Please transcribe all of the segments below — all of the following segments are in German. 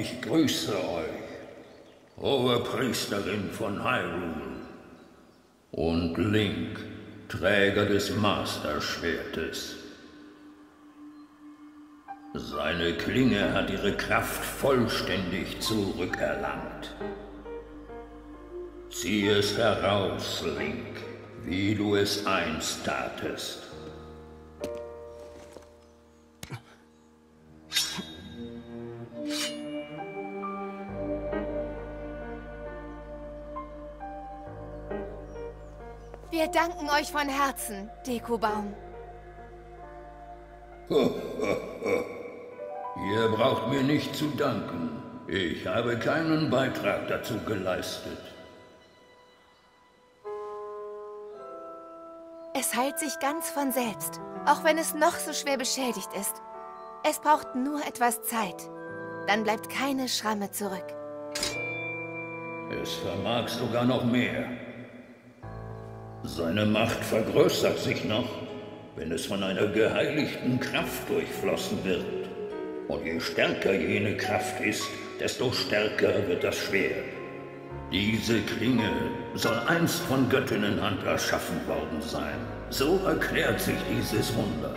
Ich grüße euch, hohe Priesterin von Hyrule und Link, Träger des Masterschwertes. Seine Klinge hat ihre Kraft vollständig zurückerlangt. Zieh es heraus, Link, wie du es einst tatest. Euch von Herzen, Dekobaum. Ihr braucht mir nicht zu danken. Ich habe keinen Beitrag dazu geleistet. Es heilt sich ganz von selbst, auch wenn es noch so schwer beschädigt ist. Es braucht nur etwas Zeit. Dann bleibt keine Schramme zurück. Es vermag sogar noch mehr. Seine Macht vergrößert sich noch, wenn es von einer geheiligten Kraft durchflossen wird. Und je stärker jene Kraft ist, desto stärker wird das Schwert. Diese Klinge soll einst von Göttinnenhand erschaffen worden sein. So erklärt sich dieses Wunder.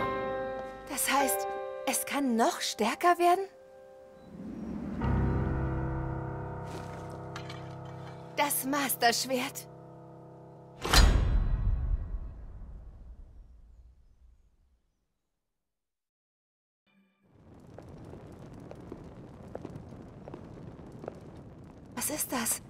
Das heißt, es kann noch stärker werden? Das Masterschwert. Was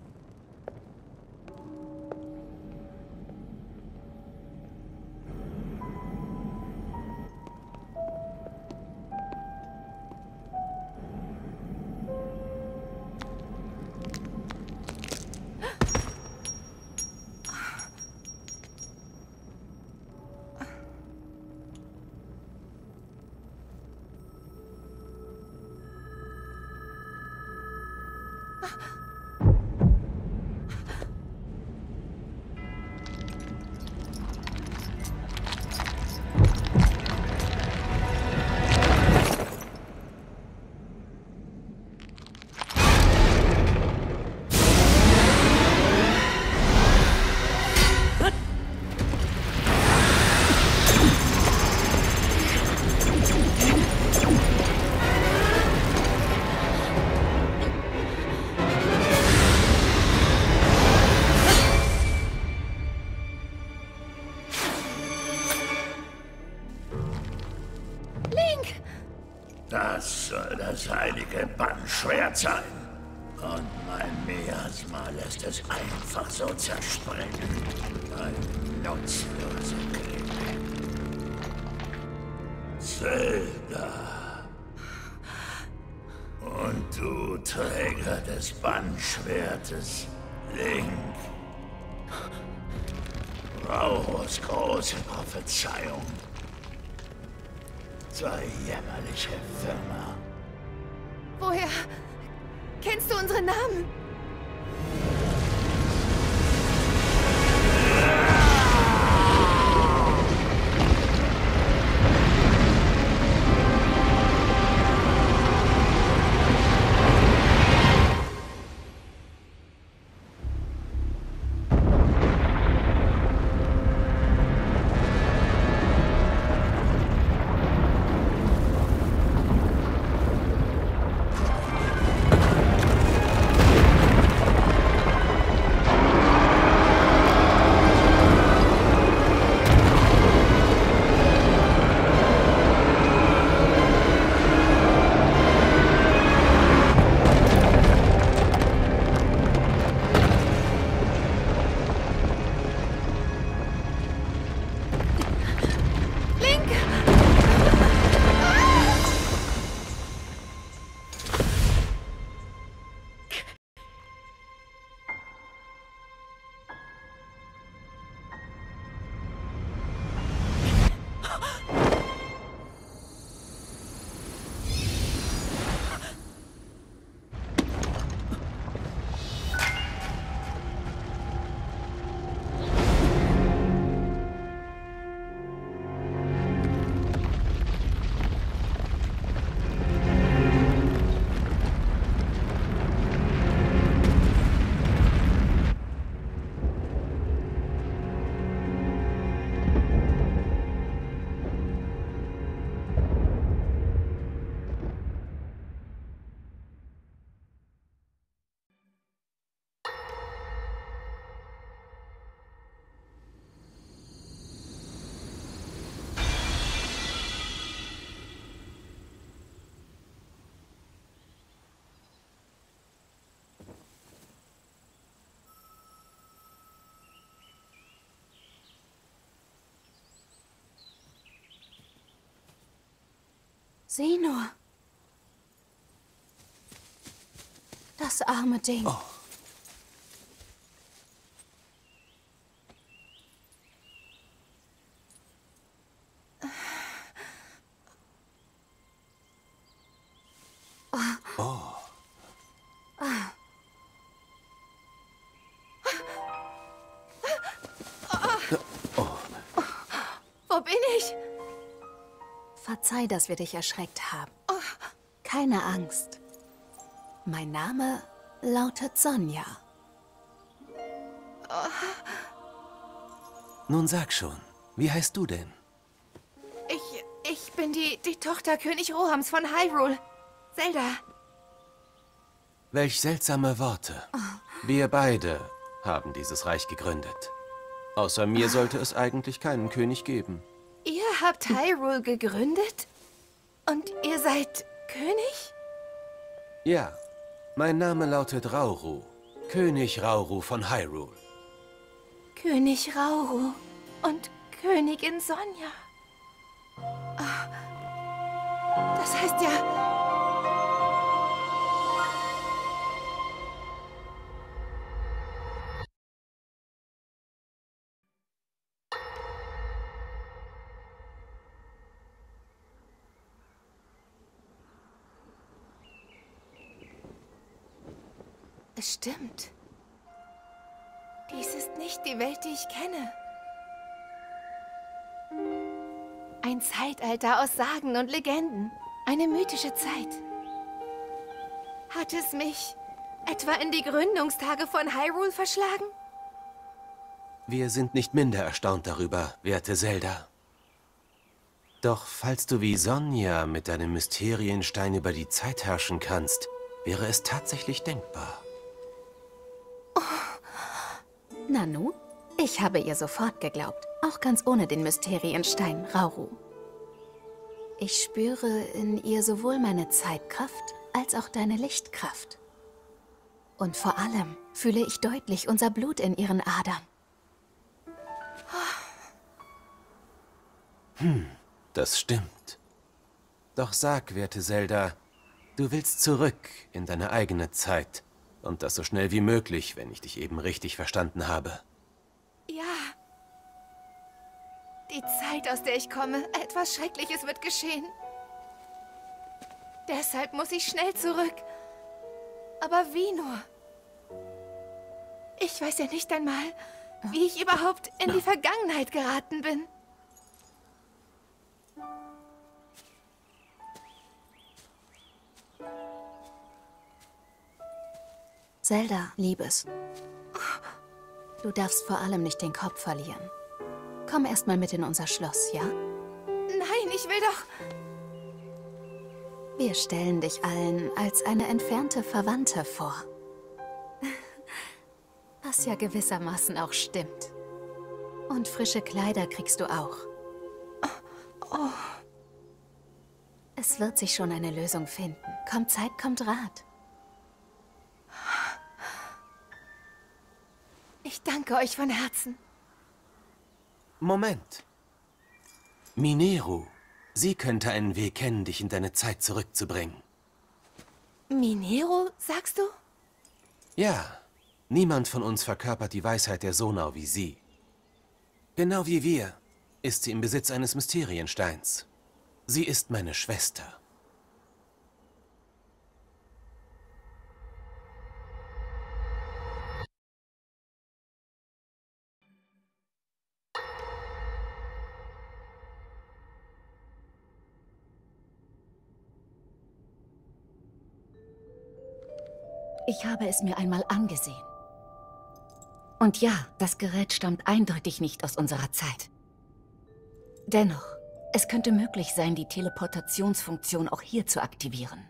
Bannschwert sein. Und mein Miasma lässt es einfach so zerspringen. Ein nutzlose Klinge. Zelda. Und du Träger des Bannschwertes, Link. Rauhos große Prophezeiung. Zur jämmerliche Firma. Woher kennst du unsere Namen? Sieh nur. Das arme Ding. Oh. Verzeih, dass wir dich erschreckt haben. Keine Angst. Mein Name lautet Sonja. Nun sag schon, wie heißt du denn? Ich, ich bin die, die Tochter König Rohams von Hyrule. Zelda. Welch seltsame Worte. Wir beide haben dieses Reich gegründet. Außer mir sollte es eigentlich keinen König geben. Ihr habt Hyrule gegründet? Und ihr seid König? Ja. Mein Name lautet Rauru. König Rauru von Hyrule. König Rauru und Königin Sonja. Ah, das heißt ja, stimmt. Dies ist nicht die Welt, die ich kenne. Ein Zeitalter aus Sagen und Legenden. Eine mythische Zeit. Hat es mich etwa in die Gründungstage von Hyrule verschlagen? Wir sind nicht minder erstaunt darüber, werte Zelda. Doch falls du wie Sonja mit deinem Mysterienstein über die Zeit herrschen kannst, wäre es tatsächlich denkbar. Nanu, ich habe ihr sofort geglaubt, auch ganz ohne den Mysterienstein Rauru. Ich spüre in ihr sowohl meine Zeitkraft als auch deine Lichtkraft. Und vor allem fühle ich deutlich unser Blut in ihren Adern. Hm, das stimmt. Doch sag, werte Zelda, du willst zurück in deine eigene Zeit und das so schnell wie möglich, wenn ich dich eben richtig verstanden habe. Ja. Die Zeit, aus der ich komme, etwas Schreckliches wird geschehen. Deshalb muss ich schnell zurück. Aber wie nur? Ich weiß ja nicht einmal, wie ich überhaupt in die Vergangenheit geraten bin. Zelda, Liebes. Du darfst vor allem nicht den Kopf verlieren. Komm erst mal mit in unser Schloss, ja? Nein, ich will doch... Wir stellen dich allen als eine entfernte Verwandte vor. Was ja gewissermaßen auch stimmt. Und frische Kleider kriegst du auch. Oh. Es wird sich schon eine Lösung finden. Kommt Zeit, kommt Rat. Ich danke euch von Herzen. Moment. Mineru. Sie könnte einen Weg kennen, dich in deine Zeit zurückzubringen. Mineru, sagst du? Ja. Niemand von uns verkörpert die Weisheit der Sonau wie sie. Genau wie wir ist sie im Besitz eines Mysteriensteins. Sie ist meine Schwester. Ich habe es mir einmal angesehen. Und ja, das Gerät stammt eindeutig nicht aus unserer Zeit. Dennoch, es könnte möglich sein, die Teleportationsfunktion auch hier zu aktivieren.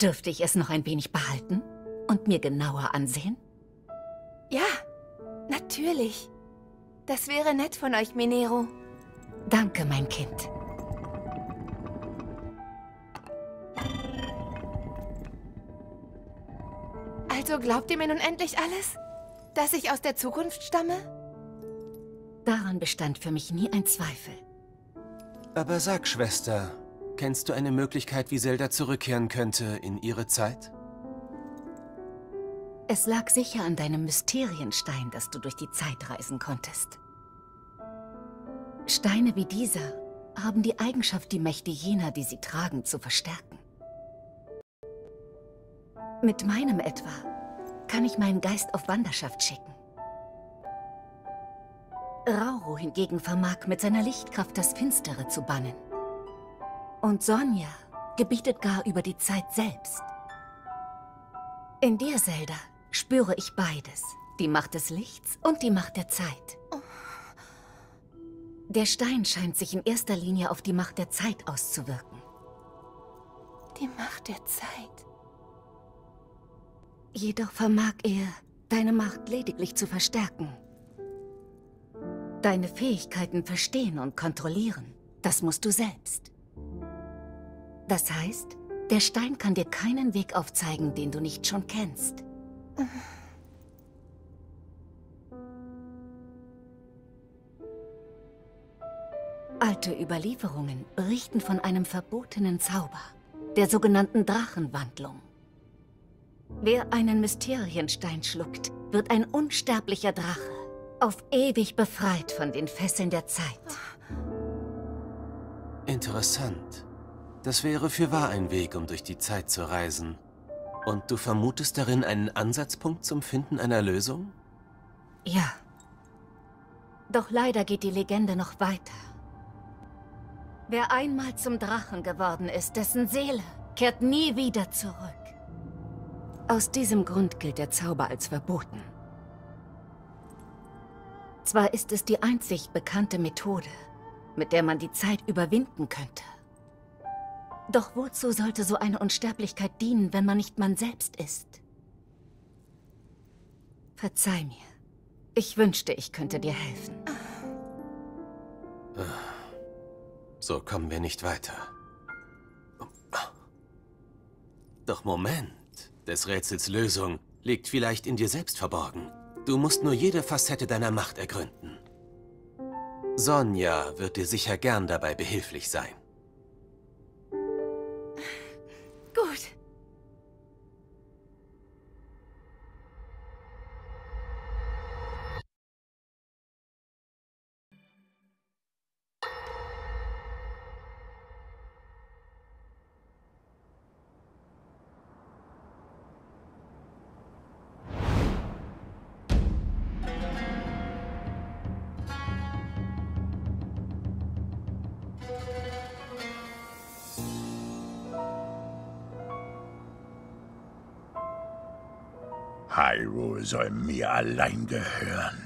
Dürfte ich es noch ein wenig behalten und mir genauer ansehen? Ja, natürlich. Das wäre nett von euch, Minero. Danke, mein Kind. Also glaubt ihr mir nun endlich alles? Dass ich aus der Zukunft stamme? Daran bestand für mich nie ein Zweifel. Aber sag, Schwester, kennst du eine Möglichkeit, wie Zelda zurückkehren könnte in ihre Zeit? Es lag sicher an deinem Mysterienstein, dass du durch die Zeit reisen konntest. Steine wie dieser haben die Eigenschaft, die Mächte jener, die sie tragen, zu verstärken. Mit meinem etwa kann ich meinen Geist auf Wanderschaft schicken. Rauro hingegen vermag mit seiner Lichtkraft das Finstere zu bannen. Und Sonja gebietet gar über die Zeit selbst. In dir, Zelda, spüre ich beides. Die Macht des Lichts und die Macht der Zeit. Der Stein scheint sich in erster Linie auf die Macht der Zeit auszuwirken. Die Macht der Zeit. Jedoch vermag er, deine Macht lediglich zu verstärken. Deine Fähigkeiten verstehen und kontrollieren, das musst du selbst. Das heißt, der Stein kann dir keinen Weg aufzeigen, den du nicht schon kennst. Alte Überlieferungen berichten von einem verbotenen Zauber, der sogenannten Drachenwandlung. Wer einen Mysterienstein schluckt, wird ein unsterblicher Drache auf ewig befreit von den Fesseln der Zeit. Interessant. Das wäre für wahr ein Weg, um durch die Zeit zu reisen. Und du vermutest darin einen Ansatzpunkt zum Finden einer Lösung? Ja. Doch leider geht die Legende noch weiter. Wer einmal zum Drachen geworden ist, dessen Seele kehrt nie wieder zurück. Aus diesem Grund gilt der Zauber als verboten. Zwar ist es die einzig bekannte Methode, mit der man die Zeit überwinden könnte. Doch wozu sollte so eine Unsterblichkeit dienen, wenn man nicht man selbst ist? Verzeih mir. Ich wünschte, ich könnte dir helfen. So kommen wir nicht weiter. Doch Moment. Des Rätsels Lösung liegt vielleicht in dir selbst verborgen. Du musst nur jede Facette deiner Macht ergründen. Sonja wird dir sicher gern dabei behilflich sein. Soll mir allein gehören.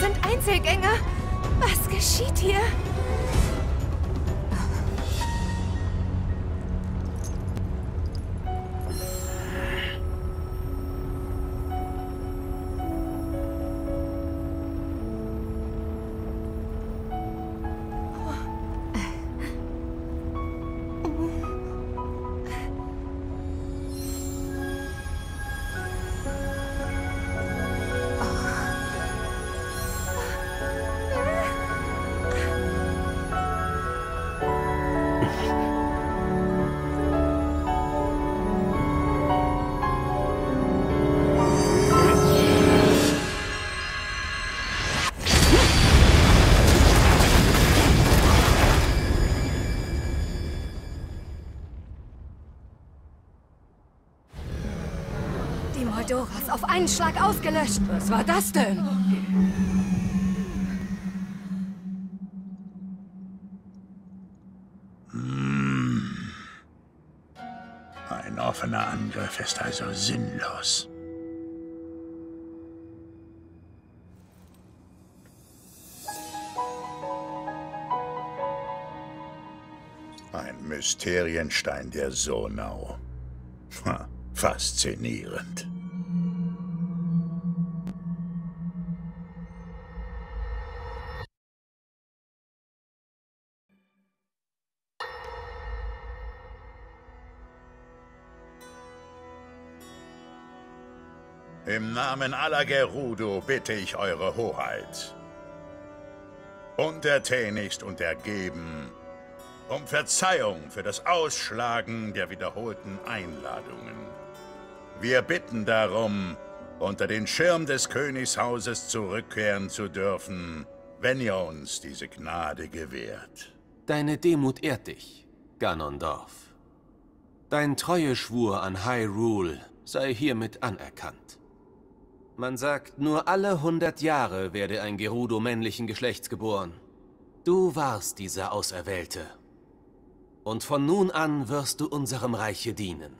Sind Einzelgänger. Was geschieht hier? einen Schlag ausgelöscht. Was war das denn? Hm. Ein offener Angriff ist also sinnlos. Ein Mysterienstein der Sonau. Faszinierend. Im Namen aller Gerudo bitte ich Eure Hoheit. Untertänigst und ergeben um Verzeihung für das Ausschlagen der wiederholten Einladungen. Wir bitten darum, unter den Schirm des Königshauses zurückkehren zu dürfen, wenn ihr uns diese Gnade gewährt. Deine Demut ehrt dich, Ganondorf. Dein Treueschwur an Hyrule sei hiermit anerkannt. Man sagt, nur alle hundert Jahre werde ein Gerudo männlichen Geschlechts geboren. Du warst dieser Auserwählte und von nun an wirst du unserem Reiche dienen.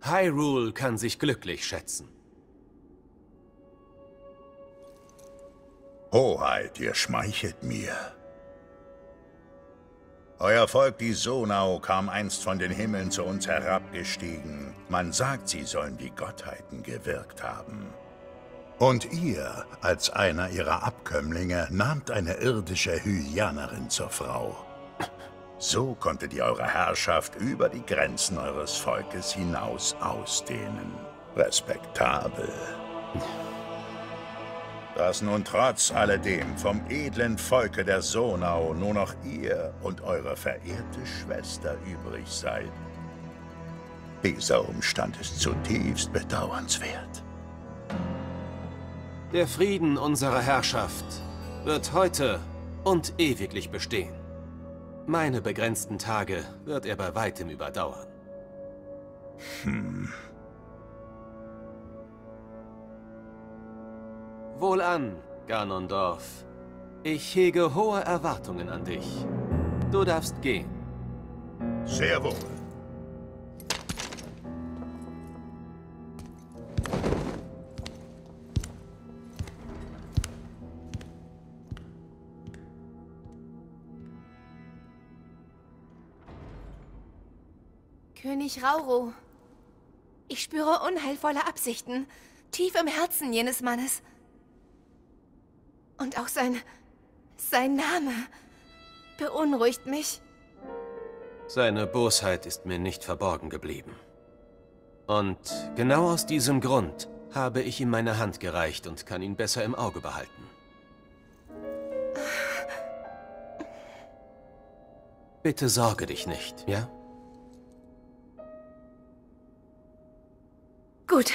Hyrule kann sich glücklich schätzen. Hoheit, ihr schmeichelt mir. Euer Volk, die Sonau, kam einst von den Himmeln zu uns herabgestiegen. Man sagt, sie sollen die Gottheiten gewirkt haben. Und ihr, als einer ihrer Abkömmlinge, nahmt eine irdische Hylianerin zur Frau. So konntet ihr eure Herrschaft über die Grenzen eures Volkes hinaus ausdehnen. Respektabel. Dass nun trotz alledem vom edlen Volke der Sonau nur noch ihr und eure verehrte Schwester übrig seid. Dieser Umstand ist zutiefst bedauernswert. Der Frieden unserer Herrschaft wird heute und ewiglich bestehen. Meine begrenzten Tage wird er bei weitem überdauern. Hm. Wohlan, Ganondorf. Ich hege hohe Erwartungen an dich. Du darfst gehen. Sehr wohl. König Rauro. Ich spüre unheilvolle Absichten, tief im Herzen jenes Mannes. Und auch sein... sein Name beunruhigt mich. Seine Bosheit ist mir nicht verborgen geblieben. Und genau aus diesem Grund habe ich ihm meine Hand gereicht und kann ihn besser im Auge behalten. Bitte sorge dich nicht, ja? Gut.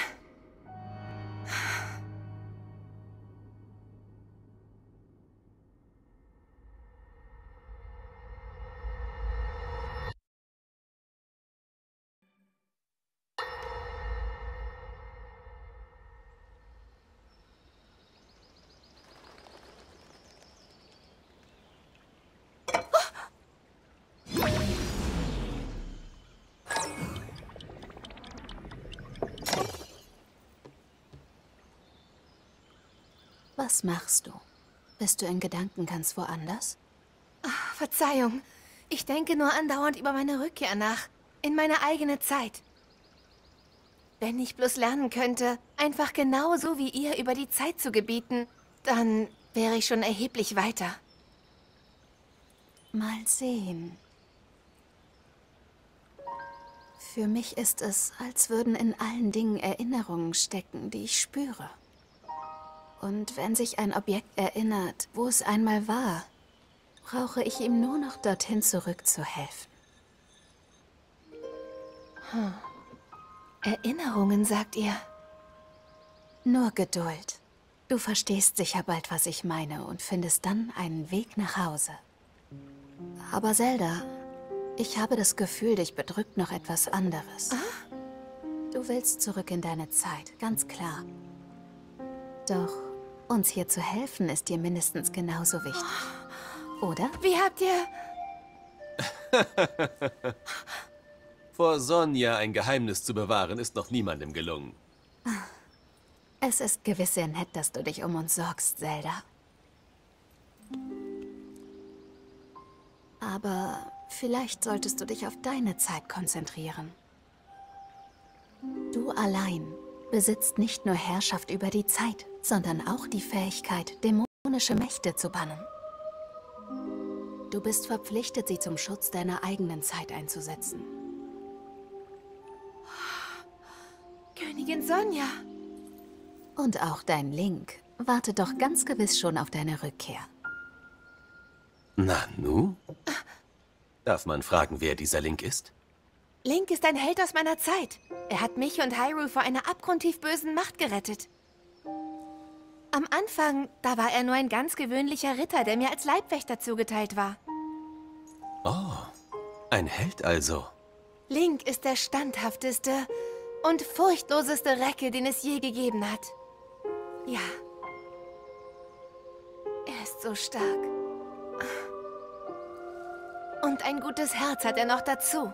Was machst du? Bist du in Gedanken ganz woanders? Ach, Verzeihung. Ich denke nur andauernd über meine Rückkehr nach. In meine eigene Zeit. Wenn ich bloß lernen könnte, einfach genauso wie ihr über die Zeit zu gebieten, dann wäre ich schon erheblich weiter. Mal sehen. Für mich ist es, als würden in allen Dingen Erinnerungen stecken, die ich spüre. Und wenn sich ein Objekt erinnert, wo es einmal war, brauche ich ihm nur noch dorthin zurückzuhelfen. Hm. Erinnerungen, sagt ihr? Nur Geduld. Du verstehst sicher bald, was ich meine und findest dann einen Weg nach Hause. Aber Zelda, ich habe das Gefühl, dich bedrückt noch etwas anderes. Ah? Du willst zurück in deine Zeit, ganz klar. Doch uns hier zu helfen ist dir mindestens genauso wichtig. Oder? Wie habt ihr... Vor Sonja ein Geheimnis zu bewahren, ist noch niemandem gelungen. Es ist gewiss sehr nett, dass du dich um uns sorgst, Zelda. Aber Vielleicht solltest du dich auf deine Zeit konzentrieren. Du allein besitzt nicht nur Herrschaft über die Zeit, sondern auch die Fähigkeit, dämonische Mächte zu bannen. Du bist verpflichtet, sie zum Schutz deiner eigenen Zeit einzusetzen. Königin Sonja! Und auch dein Link wartet doch ganz gewiss schon auf deine Rückkehr. Nanu? Darf man fragen, wer dieser Link ist? Link ist ein Held aus meiner Zeit. Er hat mich und Hyrule vor einer abgrundtief bösen Macht gerettet. Am Anfang, da war er nur ein ganz gewöhnlicher Ritter, der mir als Leibwächter zugeteilt war. Oh, ein Held also. Link ist der standhafteste und furchtloseste Recke, den es je gegeben hat. Ja. Er ist so stark. Und ein gutes Herz hat er noch dazu.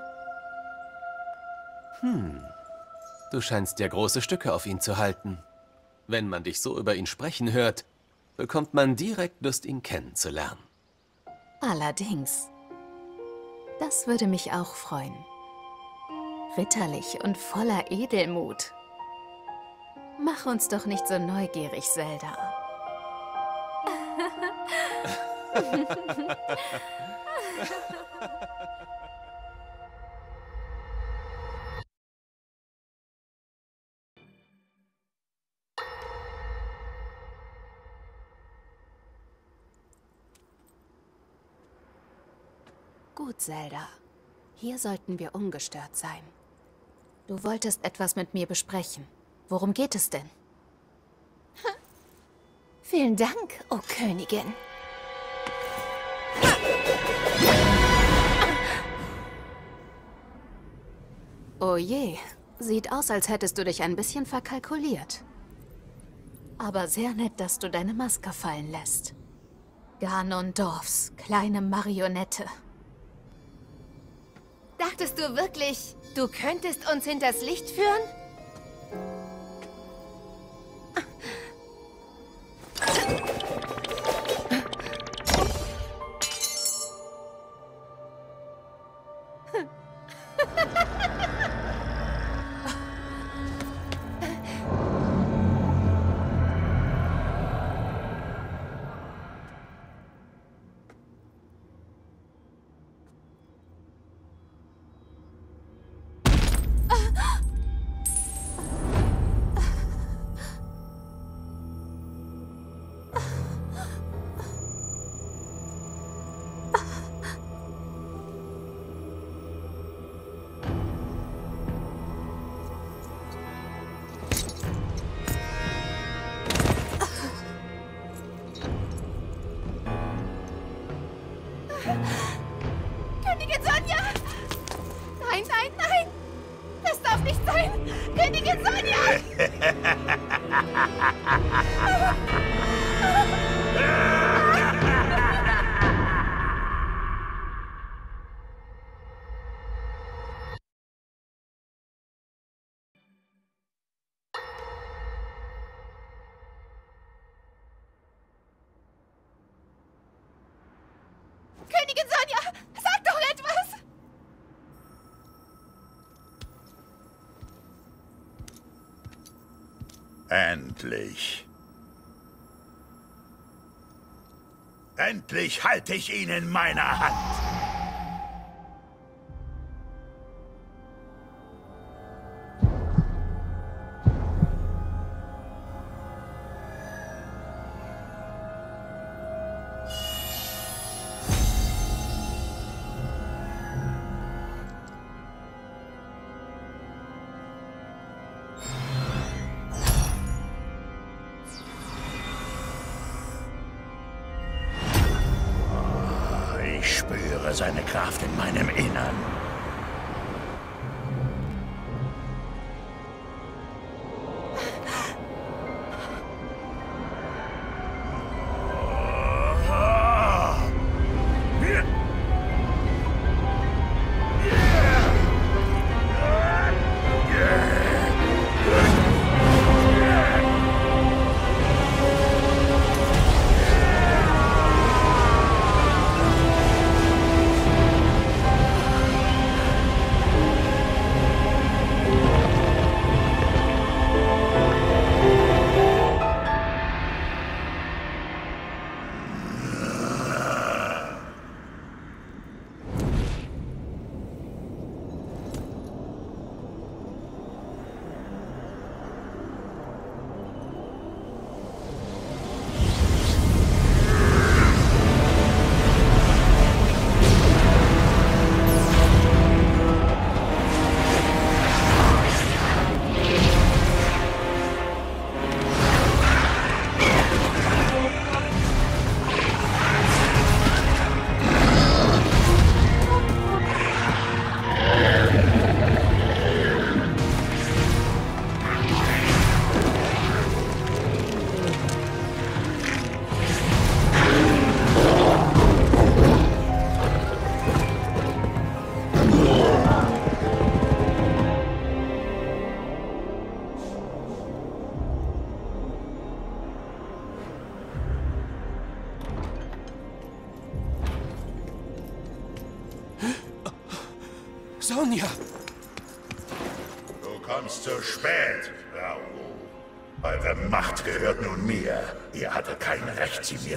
Hm. Du scheinst ja große Stücke auf ihn zu halten. Wenn man dich so über ihn sprechen hört, bekommt man direkt Lust, ihn kennenzulernen. Allerdings. Das würde mich auch freuen. Ritterlich und voller Edelmut. Mach uns doch nicht so neugierig, Zelda. Gut, Zelda. Hier sollten wir ungestört sein. Du wolltest etwas mit mir besprechen. Worum geht es denn? Vielen Dank, o oh Königin. Oh je, sieht aus, als hättest du dich ein bisschen verkalkuliert. Aber sehr nett, dass du deine Maske fallen lässt. Ganondorfs kleine Marionette. Dachtest du wirklich, du könntest uns hinters Licht führen? Endlich. Endlich halte ich ihn in meiner Hand.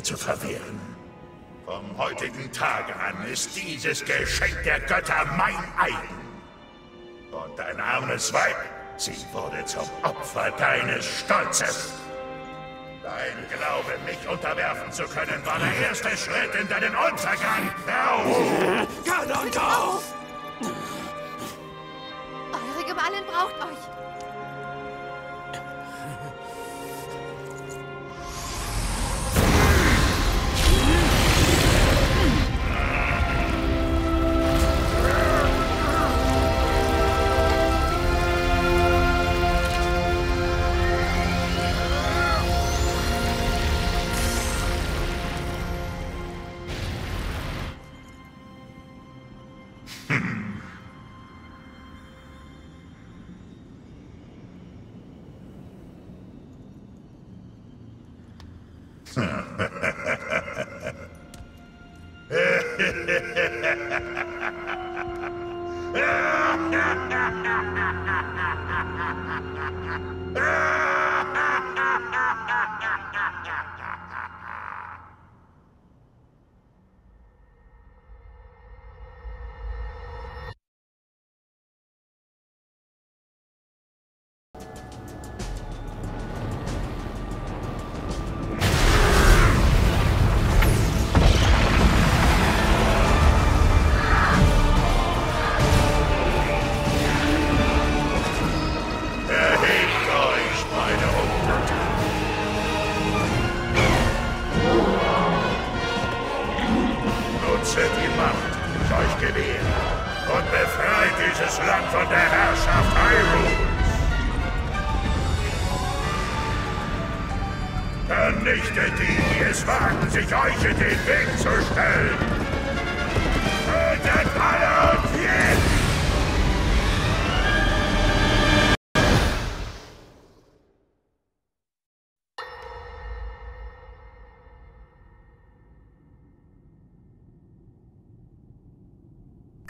Zu verwehren. Vom heutigen Tage an ist dieses Geschenk der Götter mein eigen. Und dein armes Weib, sie wurde zum Opfer deines Stolzes. Dein Glaube, mich unterwerfen zu können, war der erste Schritt in deinen Untergang. Raoul! Ganondorf! Eure Gemahlin braucht euch.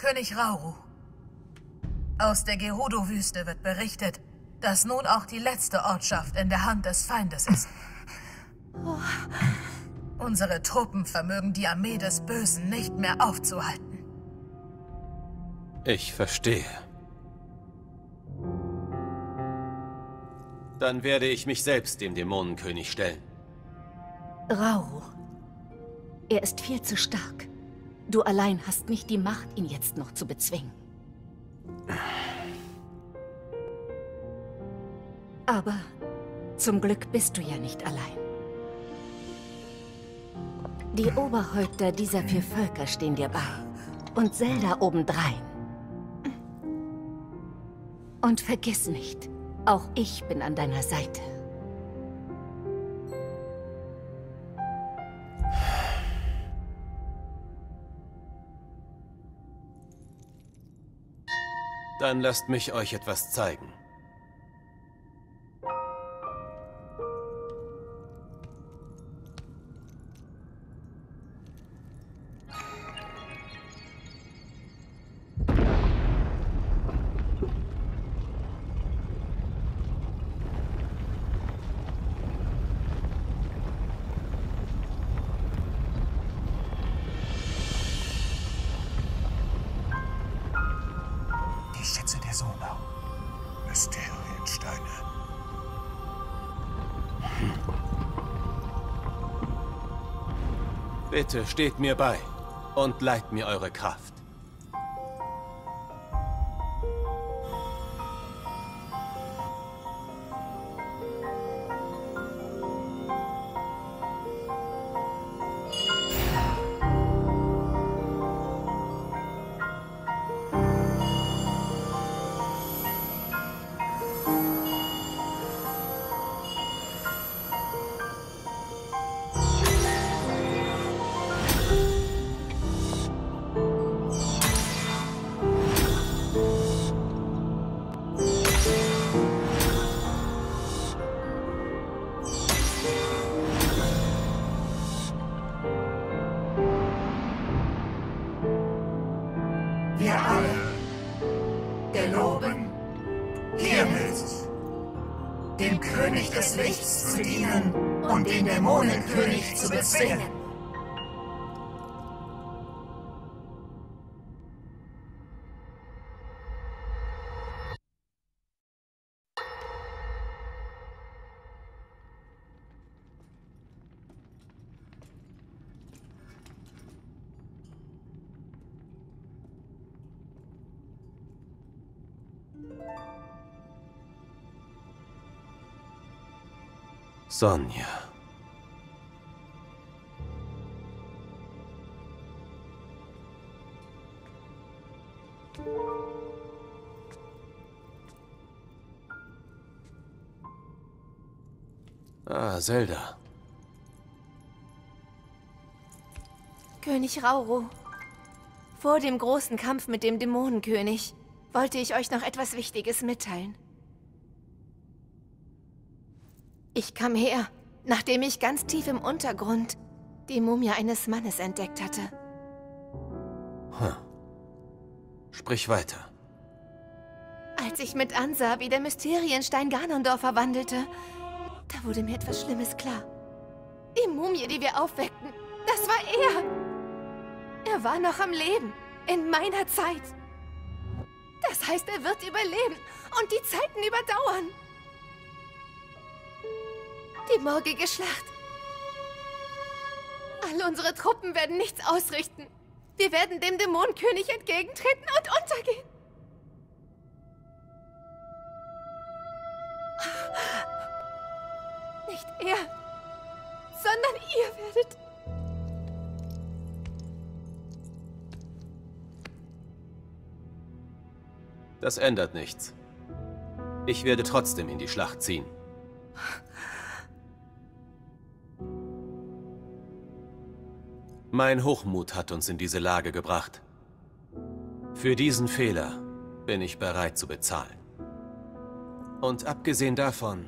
König Rauru. Aus der Gerudo-Wüste wird berichtet, dass nun auch die letzte Ortschaft in der Hand des Feindes ist. Unsere Truppen vermögen die Armee des Bösen nicht mehr aufzuhalten. Ich verstehe. Dann werde ich mich selbst dem Dämonenkönig stellen. Rauru. Er ist viel zu stark. Du allein hast nicht die Macht, ihn jetzt noch zu bezwingen. Aber zum Glück bist du ja nicht allein. Die Oberhäupter dieser vier Völker stehen dir bei. Und Zelda obendrein. Und vergiss nicht, auch ich bin an deiner Seite. Dann lasst mich euch etwas zeigen. Bitte steht mir bei und leiht mir eure Kraft. Sonja. Ah, Zelda. König Rauro. Vor dem großen Kampf mit dem Dämonenkönig wollte ich euch noch etwas Wichtiges mitteilen. Ich kam her, nachdem ich ganz tief im Untergrund die Mumie eines Mannes entdeckt hatte. Hm. Sprich weiter. Als ich mit ansah, wie der Mysterienstein Ganondorf verwandelte, da wurde mir etwas Schlimmes klar. Die Mumie, die wir aufweckten, das war er. Er war noch am Leben, in meiner Zeit. Das heißt, er wird überleben und die Zeiten überdauern. Die morgige Schlacht. All unsere Truppen werden nichts ausrichten. Wir werden dem Dämonenkönig entgegentreten und untergehen. Nicht er, sondern ihr werdet. Das ändert nichts. Ich werde trotzdem in die Schlacht ziehen. Mein Hochmut hat uns in diese Lage gebracht. Für diesen Fehler bin ich bereit zu bezahlen. Und abgesehen davon,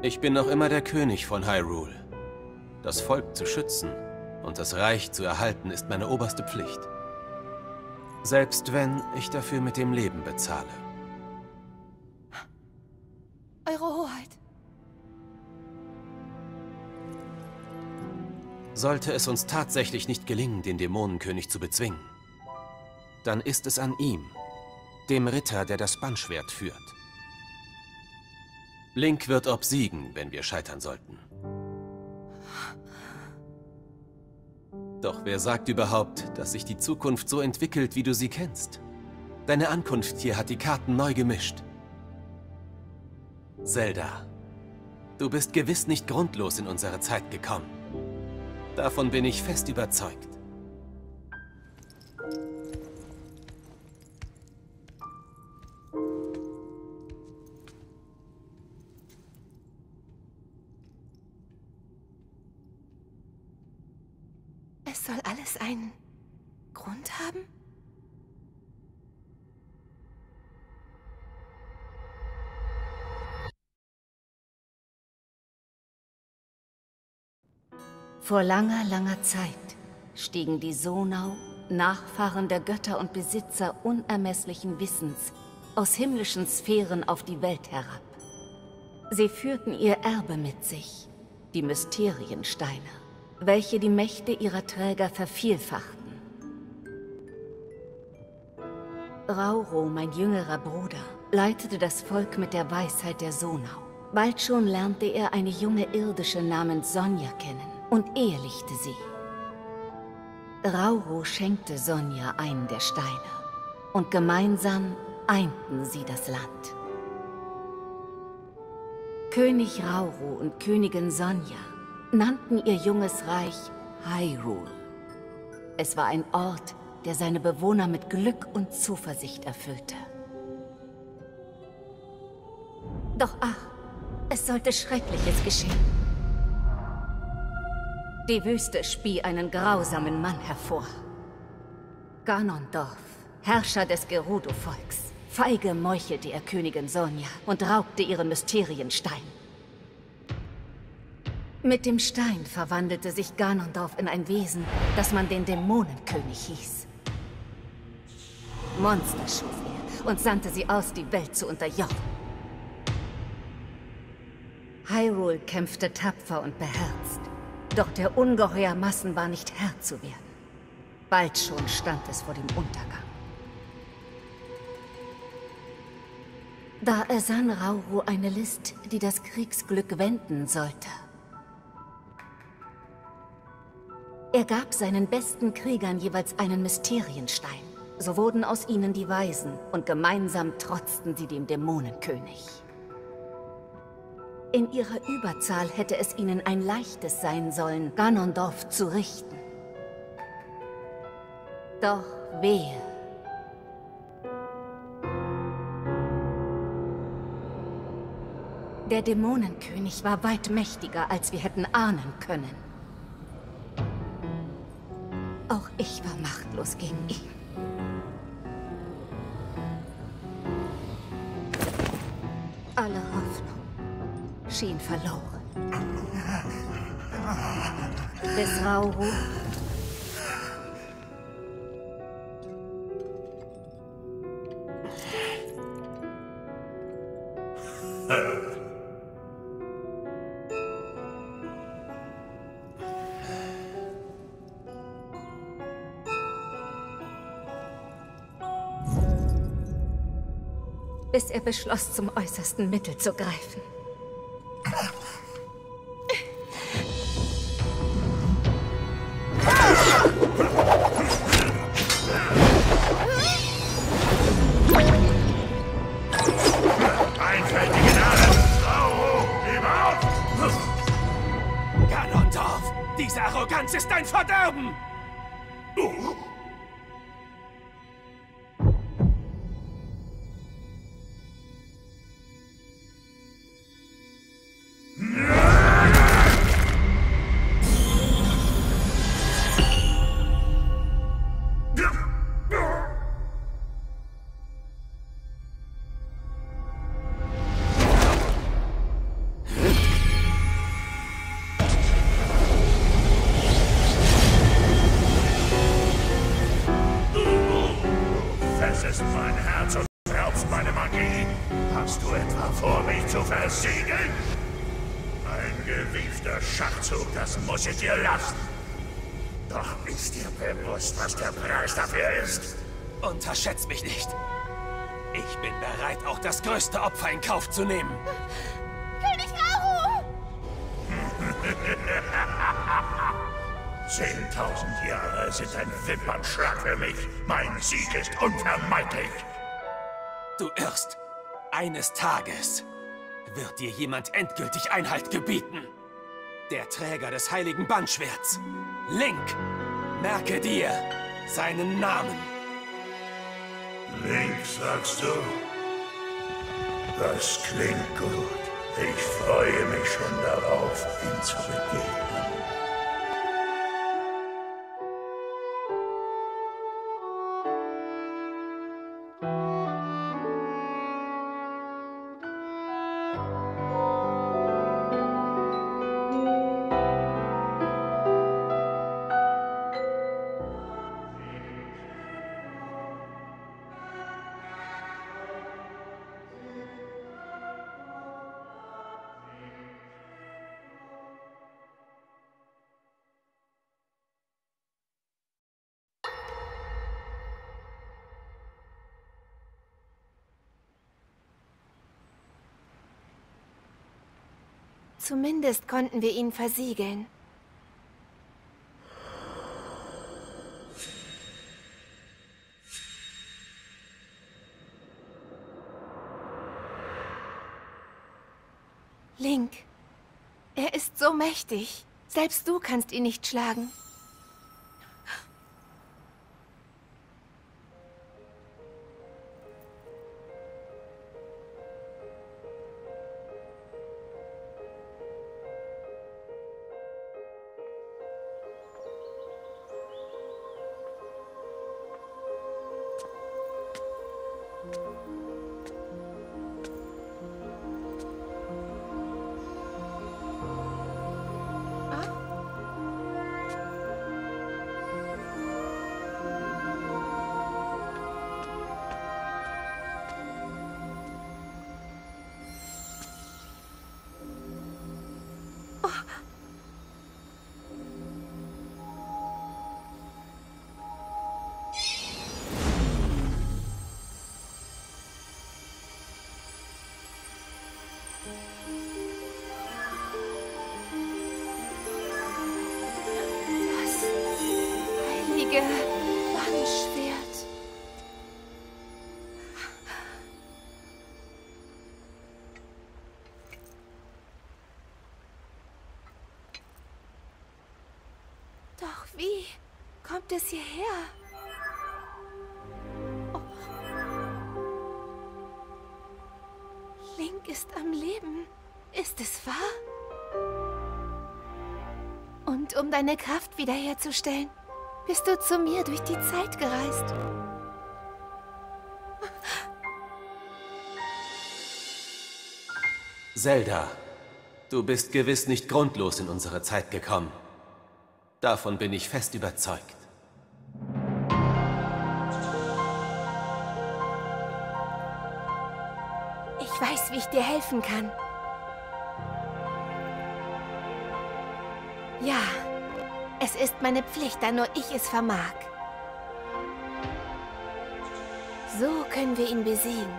ich bin noch immer der König von Hyrule. Das Volk zu schützen und das Reich zu erhalten ist meine oberste Pflicht. Selbst wenn ich dafür mit dem Leben bezahle. Sollte es uns tatsächlich nicht gelingen, den Dämonenkönig zu bezwingen, dann ist es an ihm, dem Ritter, der das Bannschwert führt. Link wird obsiegen, wenn wir scheitern sollten. Doch wer sagt überhaupt, dass sich die Zukunft so entwickelt, wie du sie kennst? Deine Ankunft hier hat die Karten neu gemischt. Zelda, du bist gewiss nicht grundlos in unsere Zeit gekommen. Davon bin ich fest überzeugt. Vor langer, langer Zeit stiegen die Sonau, Nachfahren der Götter und Besitzer unermesslichen Wissens, aus himmlischen Sphären auf die Welt herab. Sie führten ihr Erbe mit sich, die Mysteriensteine, welche die Mächte ihrer Träger vervielfachten. Rauro, mein jüngerer Bruder, leitete das Volk mit der Weisheit der Sonau. Bald schon lernte er eine junge Irdische namens Sonja kennen und ehelichte sie. Rauro schenkte Sonja einen der Steine und gemeinsam einten sie das Land. König Rauro und Königin Sonja nannten ihr junges Reich Hyrule. Es war ein Ort, der seine Bewohner mit Glück und Zuversicht erfüllte. Doch ach, es sollte Schreckliches geschehen. Die Wüste spie einen grausamen Mann hervor. Ganondorf, Herrscher des Gerudo-Volks. Feige meuchelte er Königin Sonja und raubte ihren Mysterienstein. Mit dem Stein verwandelte sich Ganondorf in ein Wesen, das man den Dämonenkönig hieß. Monster schuf er und sandte sie aus, die Welt zu unterjochen. Hyrule kämpfte tapfer und beherzt. Doch der ungeheuer Massen war nicht Herr zu werden. Bald schon stand es vor dem Untergang. Da ersann Rauru eine List, die das Kriegsglück wenden sollte. Er gab seinen besten Kriegern jeweils einen Mysterienstein. So wurden aus ihnen die Weisen und gemeinsam trotzten sie dem Dämonenkönig. In ihrer Überzahl hätte es ihnen ein leichtes sein sollen, Ganondorf zu richten. Doch wehe. Der Dämonenkönig war weit mächtiger, als wir hätten ahnen können. Auch ich war machtlos gegen ihn. Schien verloren. Bis Rauru bis er beschloss, zum äußersten Mittel zu greifen. Muss ich dir lassen. Doch ist dir bewusst, was der Preis dafür ist? Unterschätz mich nicht. Ich bin bereit, auch das größte Opfer in Kauf zu nehmen. König Rauru! Zehntausend Jahre sind ein Wimpernschlag für mich. Mein Sieg ist unvermeidlich. Du irrst. Eines Tages wird dir jemand endgültig Einhalt gebieten. Der Träger des heiligen Bandschwerts. Link. Merke dir seinen Namen. Link, sagst du? Das klingt gut. Ich freue mich schon darauf, ihm zu begegnen. Zumindest konnten wir ihn versiegeln. Link, er ist so mächtig. Selbst du kannst ihn nicht schlagen. Es hierher? Oh. Link ist am Leben. Ist es wahr? Und um deine Kraft wiederherzustellen, bist du zu mir durch die Zeit gereist. Zelda, du bist gewiss nicht grundlos in unsere Zeit gekommen. Davon bin ich fest überzeugt. Wie ich dir helfen kann. Ja, es ist meine Pflicht, da nur ich es vermag. So können wir ihn besiegen.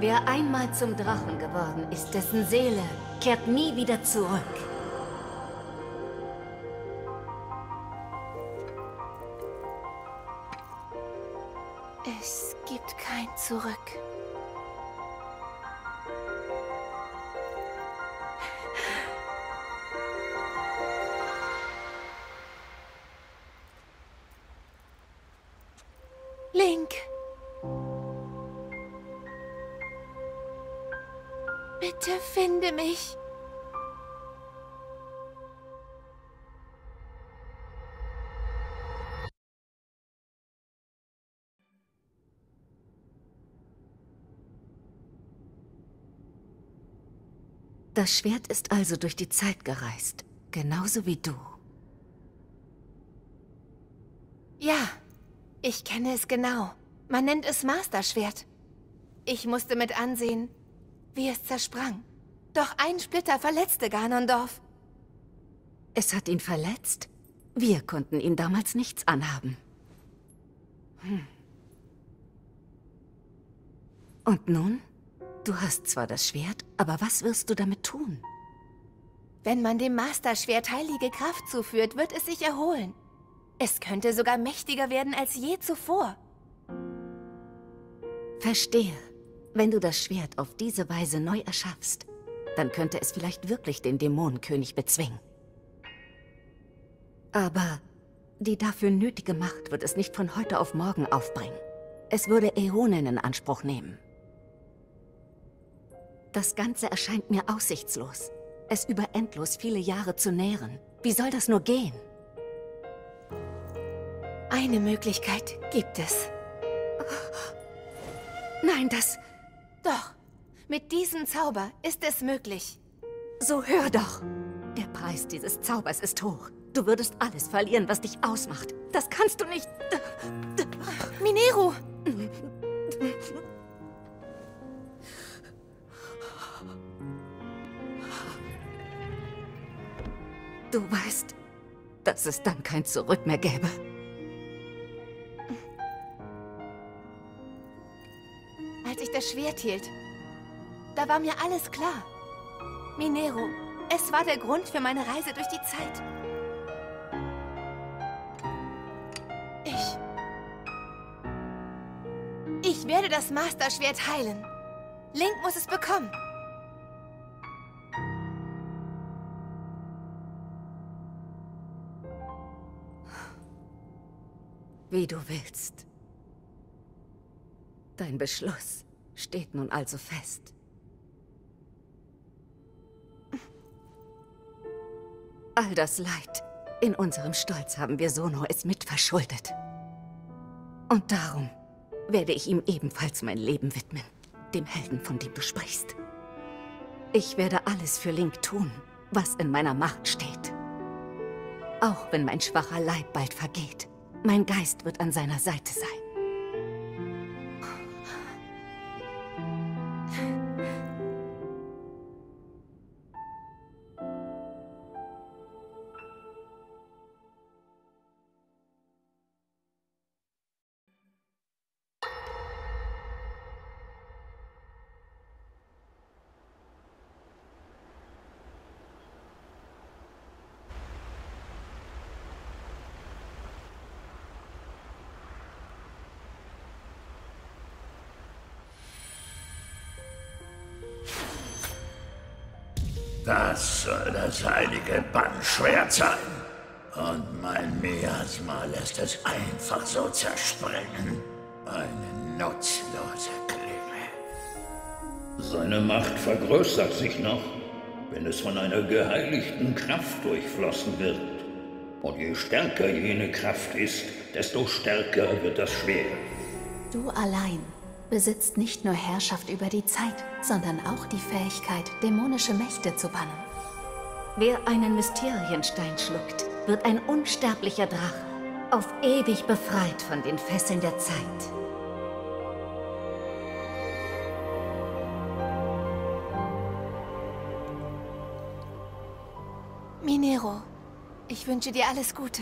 Wer einmal zum Drachen geworden ist, dessen Seele kehrt nie wieder zurück. Kein Das Schwert ist also durch die Zeit gereist, genauso wie du. Ja, ich kenne es genau. Man nennt es Masterschwert. Ich musste mit ansehen, wie es zersprang. Doch ein Splitter verletzte Ganondorf. Es hat ihn verletzt? Wir konnten ihm damals nichts anhaben. Hm. Und nun? Du hast zwar das Schwert, aber was wirst du damit tun? Wenn man dem Masterschwert heilige Kraft zuführt, wird es sich erholen. Es könnte sogar mächtiger werden als je zuvor. Verstehe. Wenn du das Schwert auf diese Weise neu erschaffst, dann könnte es vielleicht wirklich den Dämonenkönig bezwingen. Aber die dafür nötige Macht wird es nicht von heute auf morgen aufbringen. Es würde Äonen in Anspruch nehmen. Das Ganze erscheint mir aussichtslos. Es über endlos viele Jahre zu nähren. Wie soll das nur gehen? Eine Möglichkeit gibt es. Nein, das... Doch, mit diesem Zauber ist es möglich. So hör doch. Der Preis dieses Zaubers ist hoch. Du würdest alles verlieren, was dich ausmacht. Das kannst du nicht... Mineru! Du weißt, dass es dann kein Zurück mehr gäbe. Als ich das Schwert hielt, da war mir alles klar. Minero, es war der Grund für meine Reise durch die Zeit. Ich... Ich werde das Masterschwert heilen. Link muss es bekommen. Wie du willst. Dein Beschluss steht nun also fest. All das Leid in unserem Stolz haben wir Sono es mitverschuldet. Und darum werde ich ihm ebenfalls mein Leben widmen, dem Helden, von dem du sprichst. Ich werde alles für Link tun, was in meiner Macht steht. Auch wenn mein schwacher Leib bald vergeht. Mein Geist wird an seiner Seite sein. Das heilige Bannschwert sein. Und mein Miasma lässt es einfach so zerspringen. Eine nutzlose Klinge. Seine Macht vergrößert sich noch, wenn es von einer geheiligten Kraft durchflossen wird. Und je stärker jene Kraft ist, desto stärker wird das Schwert. Du allein besitzt nicht nur Herrschaft über die Zeit, sondern auch die Fähigkeit, dämonische Mächte zu bannen. Wer einen Mysterienstein schluckt, wird ein unsterblicher Drache, auf ewig befreit von den Fesseln der Zeit. Minero, ich wünsche dir alles Gute.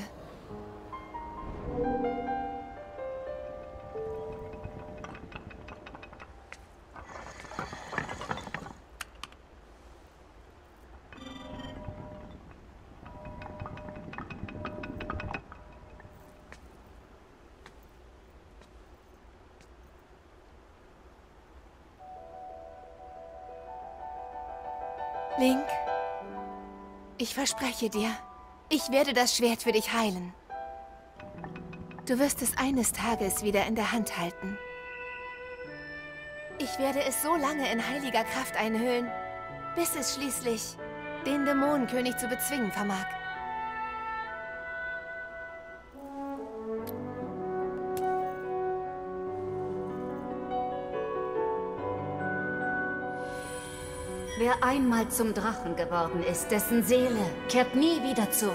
Ich verspreche dir, ich werde das Schwert für dich heilen. Du wirst es eines Tages wieder in der Hand halten. Ich werde es so lange in heiliger Kraft einhüllen, bis es schließlich den Dämonenkönig zu bezwingen vermag. Wer einmal zum Drachen geworden ist, dessen Seele kehrt nie wieder zurück.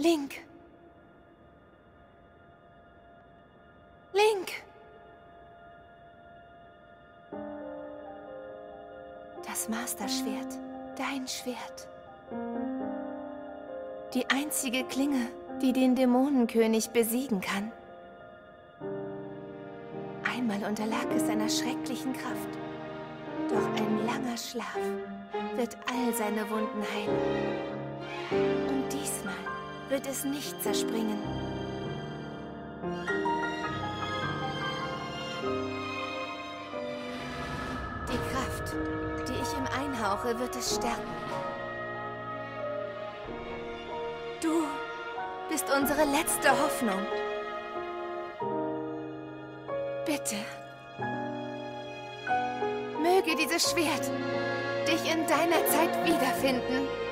Link. Link. Das Masterschwert. Dein Schwert. Die einzige Klinge, die den Dämonenkönig besiegen kann. Einmal unterlag es seiner schrecklichen Kraft. Doch ein langer Schlaf wird all seine Wunden heilen. Und diesmal wird es nicht zerspringen. Die Kraft, die ich ihm einhauche, wird es stärken. Du bist unsere letzte Hoffnung. Bitte. Möge dieses Schwert dich in deiner Zeit wiederfinden.